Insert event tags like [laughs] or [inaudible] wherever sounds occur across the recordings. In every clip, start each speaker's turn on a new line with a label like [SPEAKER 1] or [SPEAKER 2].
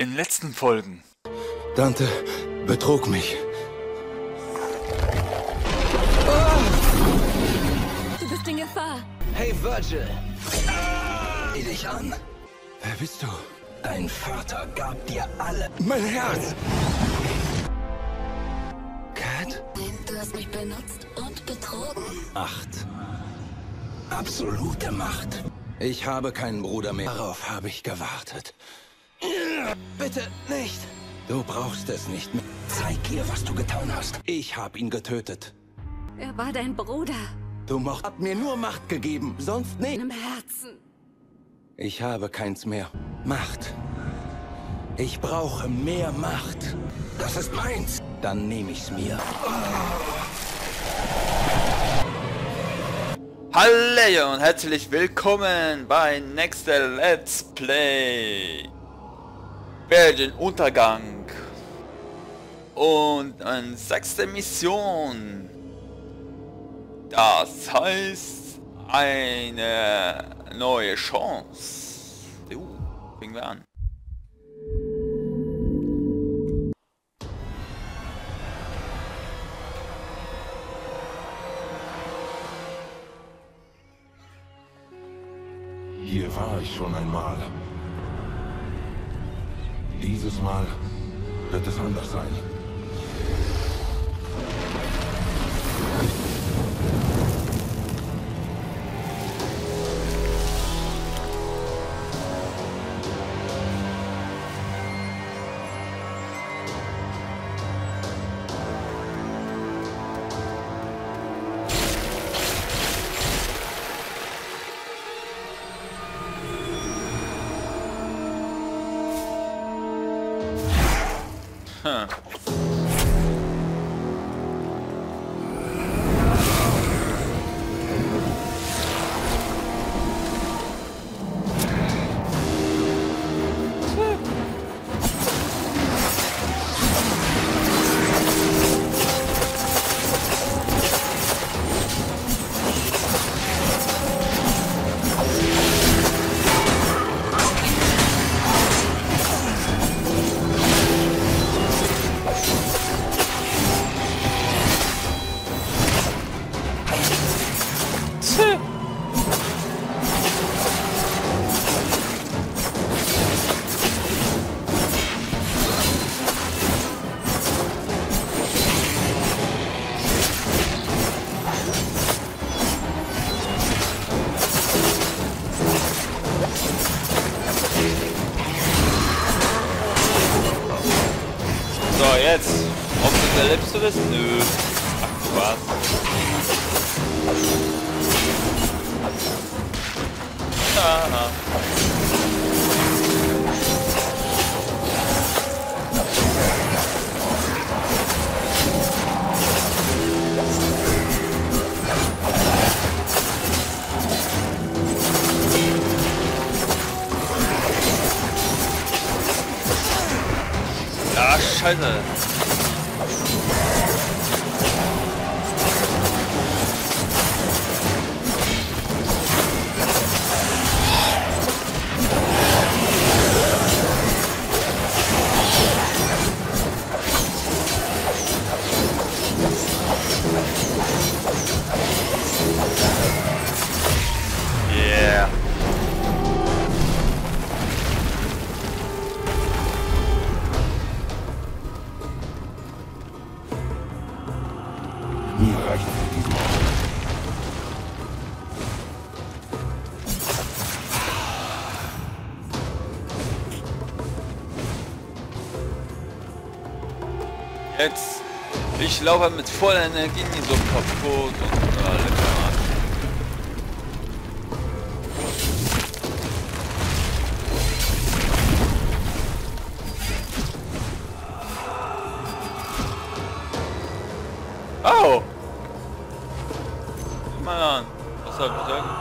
[SPEAKER 1] In den letzten Folgen.
[SPEAKER 2] Dante betrog mich.
[SPEAKER 3] Du bist in Gefahr.
[SPEAKER 4] Hey Virgil. Sieh dich an.
[SPEAKER 2] Wer bist du?
[SPEAKER 4] Dein Vater gab dir alle.
[SPEAKER 2] Mein Herz! Cat?
[SPEAKER 3] Du hast mich benutzt und betrogen.
[SPEAKER 4] Macht. Absolute Macht.
[SPEAKER 2] Ich habe keinen Bruder mehr. Darauf habe ich gewartet.
[SPEAKER 4] Bitte nicht.
[SPEAKER 2] Du brauchst es nicht mehr.
[SPEAKER 4] Zeig ihr, was du getan hast.
[SPEAKER 2] Ich habe ihn getötet.
[SPEAKER 3] Er war dein Bruder.
[SPEAKER 2] Du mocht hat mir nur Macht gegeben, sonst nicht.
[SPEAKER 3] Im Herzen.
[SPEAKER 2] Ich habe keins mehr. Macht. Ich brauche mehr Macht.
[SPEAKER 4] Das ist meins.
[SPEAKER 2] Dann nehme ich's mir.
[SPEAKER 1] Hallo und herzlich willkommen bei Nächster Let's Play. Untergang. Und eine sechste Mission. Das heißt eine neue Chance. Uh, fangen wir an.
[SPEAKER 5] Hier war ich schon einmal. Dieses Mal wird es anders sein.
[SPEAKER 1] So, jetzt. Ob du überlebst du das? Nö. Ach, Spaß. Aha. Ja, scheiße. Ich laufe mit voller Energie nie so kaputt und alle Kamera. Oh! Mal an. Was soll ich sagen?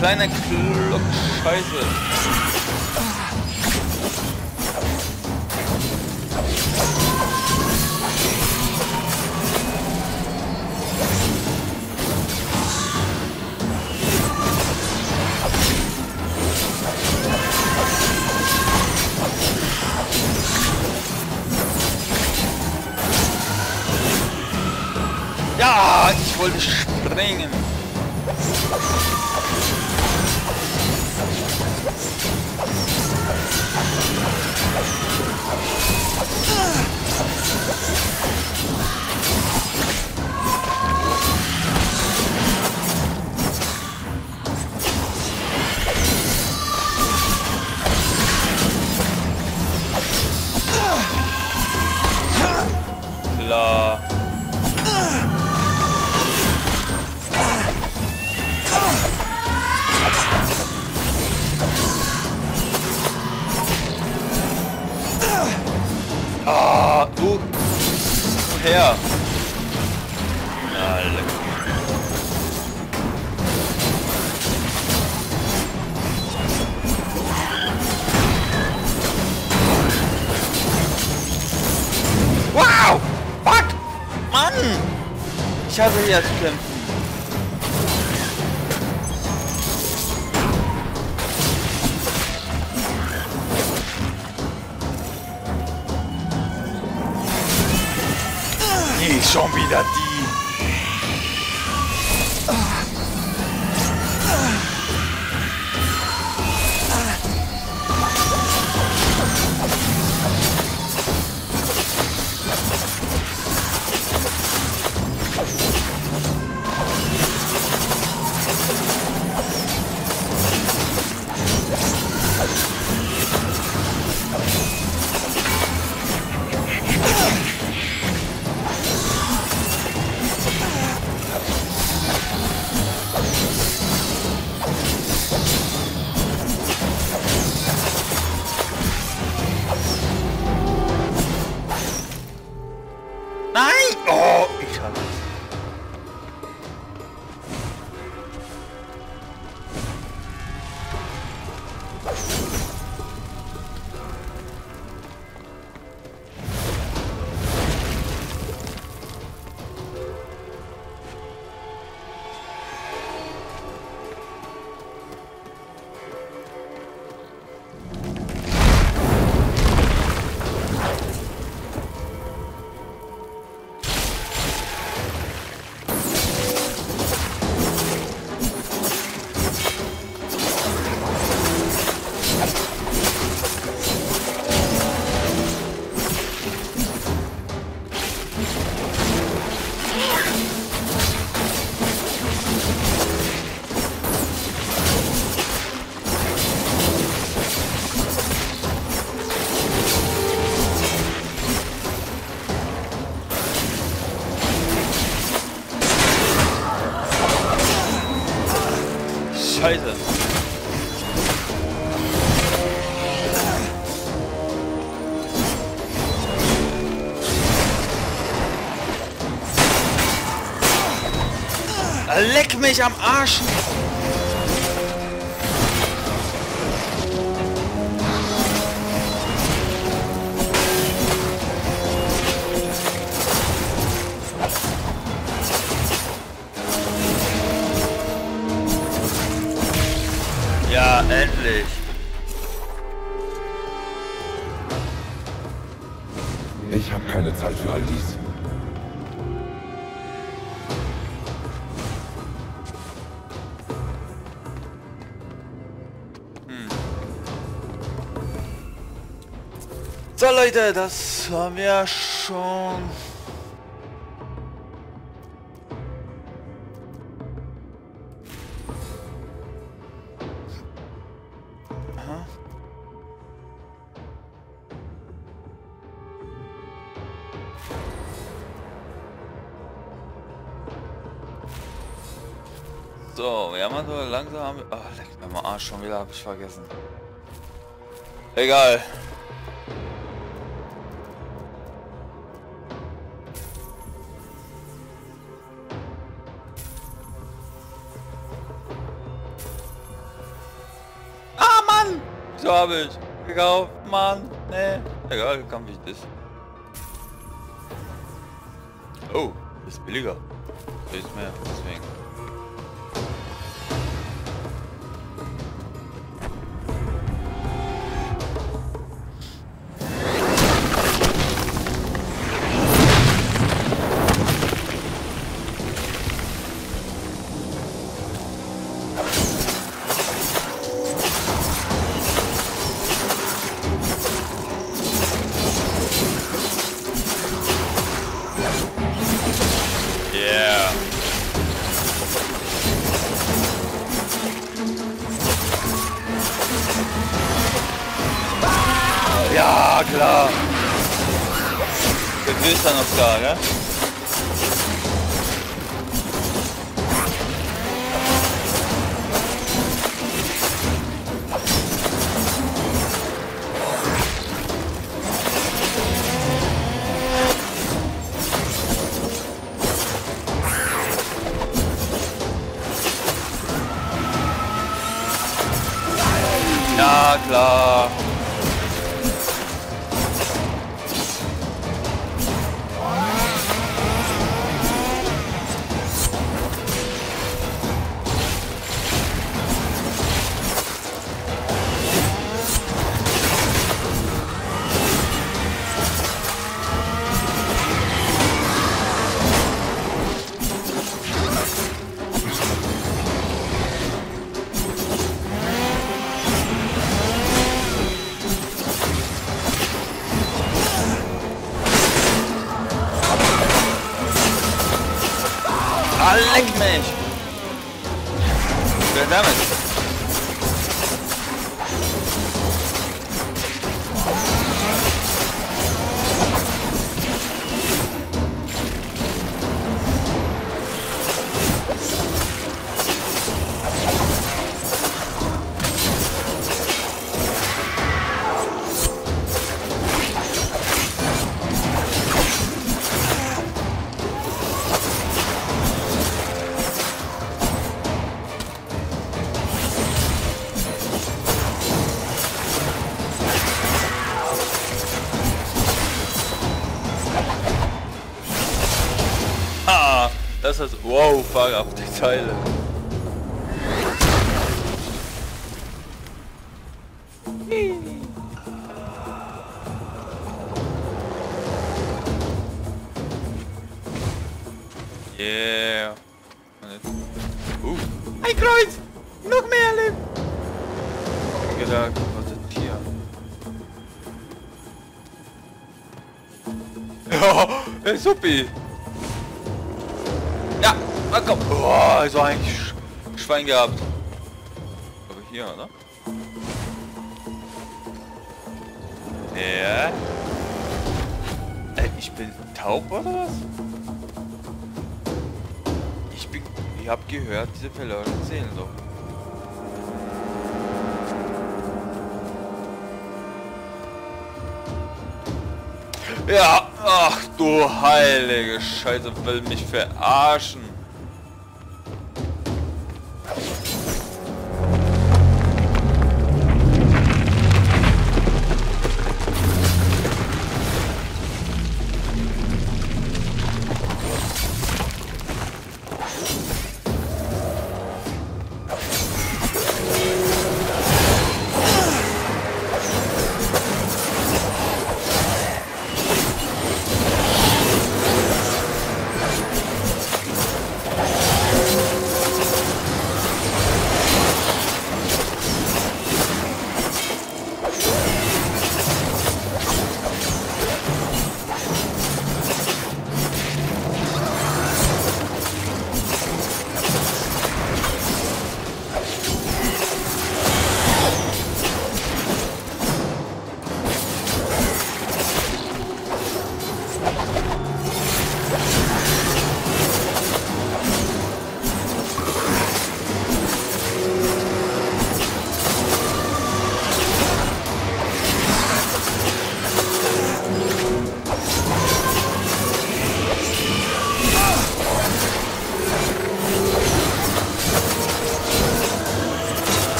[SPEAKER 1] Kleiner Klock Scheiße. Ja, ich wollte springen. Wow! Fuck! Mann! Ich hasse hier zu kämpfen. Mich am Arsch! Ja, endlich.
[SPEAKER 5] Ich habe keine Zeit für all dies.
[SPEAKER 1] Leute, das haben wir schon. So, wir haben also langsam... Ach, leck mir mal Arsch, schon wieder habe ich vergessen. Egal. Habe ich gekauft, Mann. Nee. Egal, kann wie das. Oh, ist billiger. Ist mehr, deswegen. Klar, ne? Ja, klar. Das ist... Wow, fahr auf die Teile. Yeah. Uh, ein Kreuz! Noch mehr Leben! Gedacht, was ist hier? [laughs] Ja, hey, Suppi! Na komm. Boah, so ein Sch Schwein gehabt. Aber hier, oder? Ja. Äh, ich bin taub oder was? Ich bin. Ich hab gehört, diese verlorenen Seelen doch. Ja, ach du heilige Scheiße, will mich verarschen.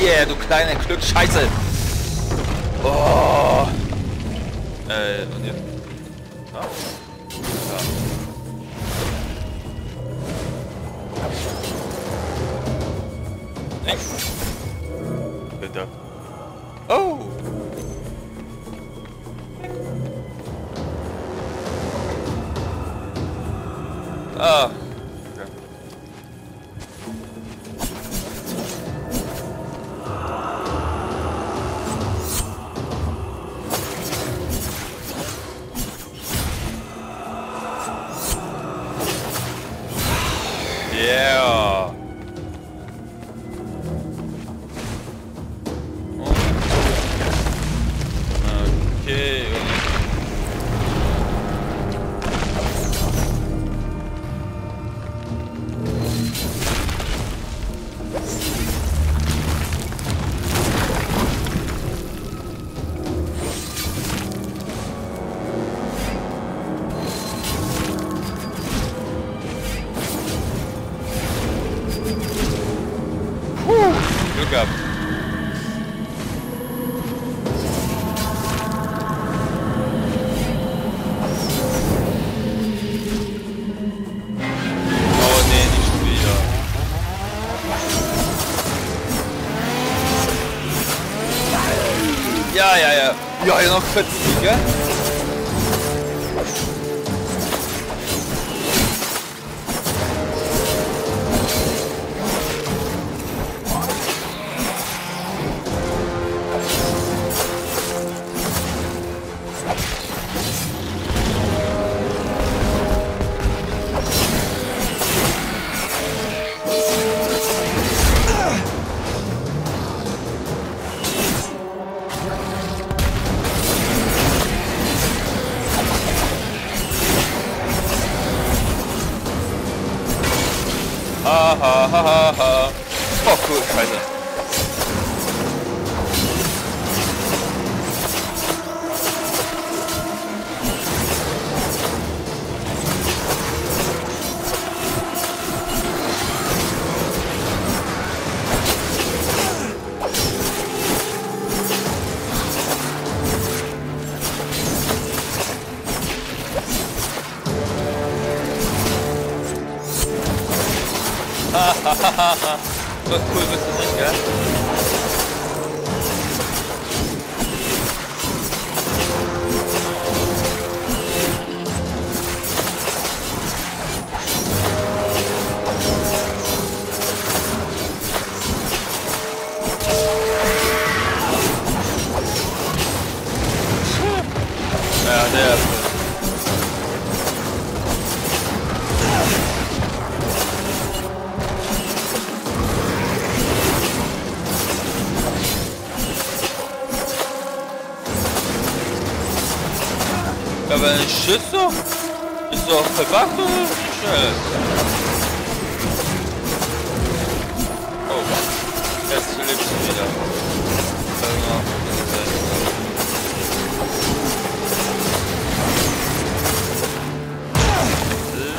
[SPEAKER 1] Yeah, du kleine Glücksscheiße. Oh. Äh, und jetzt? Yeah. Jeg er nok født i 哈哈哈哈哈！爆哭开始。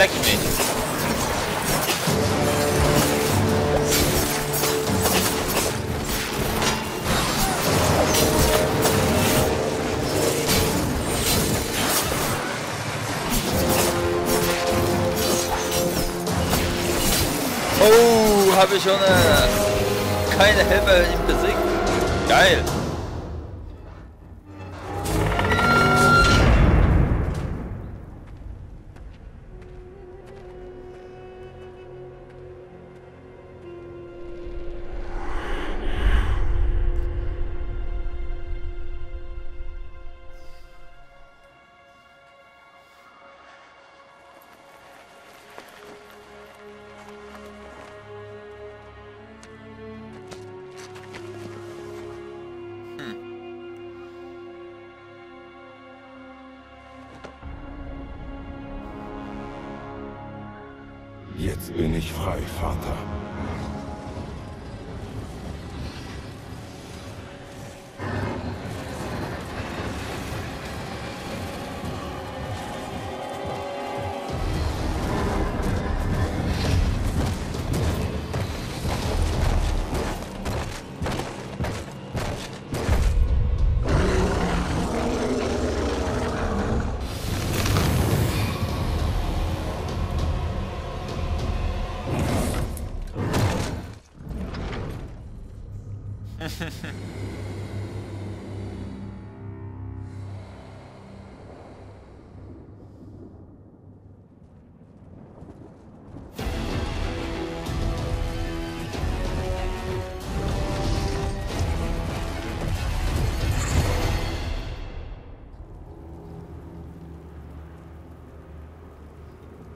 [SPEAKER 1] Leck mich. Oh, habe ich schon äh, keine Helfer im besiegt. Geil.
[SPEAKER 5] Bin ich frei, Vater.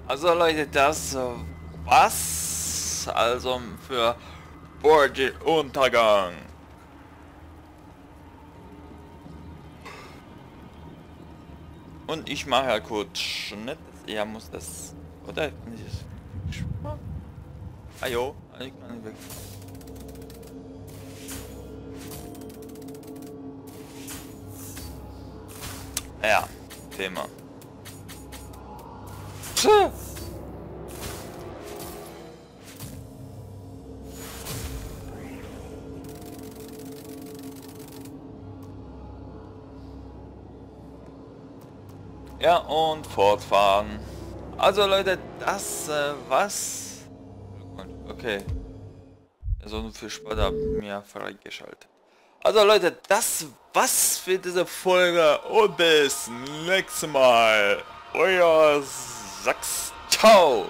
[SPEAKER 1] Also Leute, das was also für Borgi Untergang. Und ich mache ja kurz Schnitt. Er muss das oder. Ah jo, ich kann nicht weg. Ja, Thema. Tja. Ja, und fortfahren. Also Leute, das äh, was... Okay. Also für später mir freigeschaltet. Also Leute, das was für diese Folge und bis nächstes Mal. Euer Sachs. Ciao.